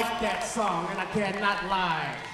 like that song, and I cannot lie.